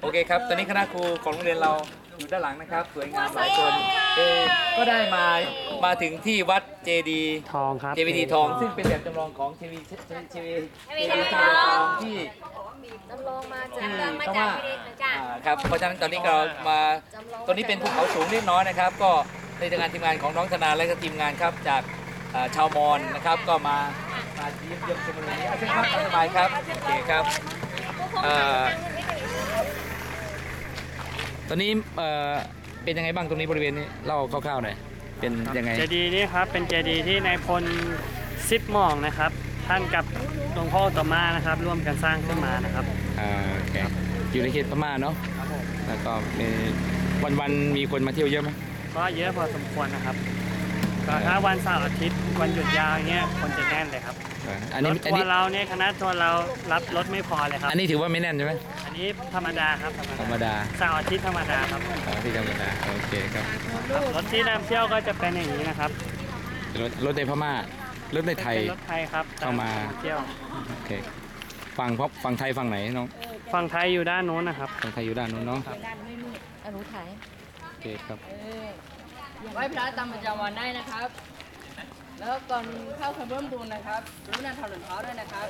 โอเคครับ ตอนนี้คณะครูของโรงเรียนเราอยู่ด้านหลังนะครับ สวยงามหลายคนเออก็ได้มา มาถึงที่วัดเจดี ทองครับ เจดีทอง ซึ่งเป็นแบบจำลองของเจดีเจดีเจดีเจดีทองที่จำลองมาจากที่จำลองมาเพราะจากว่าพิเรนจ้ะอ่าครับ เพราะฉะนั้นตอนนี้เรามาตอนนี้เป็นภูเขาสูงเล็กน้อยนะครับ ก็ในทางานทีมงานของน้องธนาและก็ทีมงานครับจากอ่าชาวมอญนะครับ ก็มามาเยี่ยมเยี่ยมชมบริเวณนี้เอาเชิญครับตามสบายครับโอเคครับเอ่อ ตอนนี้เอ่อเป็นยังไงบ้างตรงนี้บริเวณนี้เล่าคร่าวๆหน่อยเป็นยังไง เจดีย์นี้ครับเป็นเจดีย์ที่นายพลซิดหมองนะครับ ท่านกับหลวงพ่อต่อมานะครับ ร่วมกันสร้างขึ้นมานะครับ อ่าโอเคอยู่ในเขตพม่าเนาะแล้วก็มีวันวันๆมีคนมาเที่ยวเยอะไหมก็เยอะพอสมควรนะครับก็ถ้าวันเสาร์อาทิตย์วันหยุดยาวอย่างเงี้ยคนจะแน่นเลยครับ อ่าอันนี้รถอันทัวนี้ ร์เราเนี่ยคณะทัวร์เรารับรถไม่พอเลยครับ อันนี้ถือว่าไม่แน่นใช่ไหมอันนี้ธรรมดาครับธรรมธรรมดาดาเสาร์อาทิตย์ธรรมดาครับอ๋อที่ธรรมดาโอเคครับครับรถที่นำเที่ยวก็จะเป็นอย่างนี้นะครับรถรถในพม่ารถในไทย เป็นรถไทยครับเข้ามาเที่ยวโอเคฝั่งเพราะฝั่งไทยฝั่งไหนน้องฝั่งไทยอยู่ด้านนู้นนะครับ ฝั่งไทยอยู่ด้านนู้นเนาะอนุไทยโอเคครับไหว้พระตามประจำวันได้นะครับ แล้วก่อนเข้าเครื่องร่วมดูนะครับรู้นันถอดรองเท้าด้วยนะครับ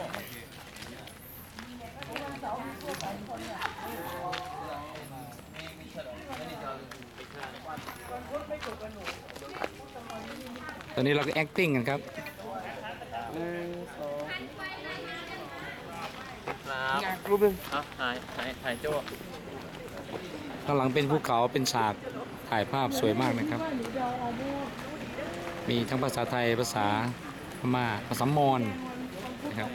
ตอนนี้เราก็ acting กันครับรูปหนึ่งหายหายหายโจ้ข้างหลังเป็นภูเขาเป็นฉากถ่ายภาพสวยมากนะครับ มีทั้งภาษาไทยภาษาพม่าภาษามอนนะครับ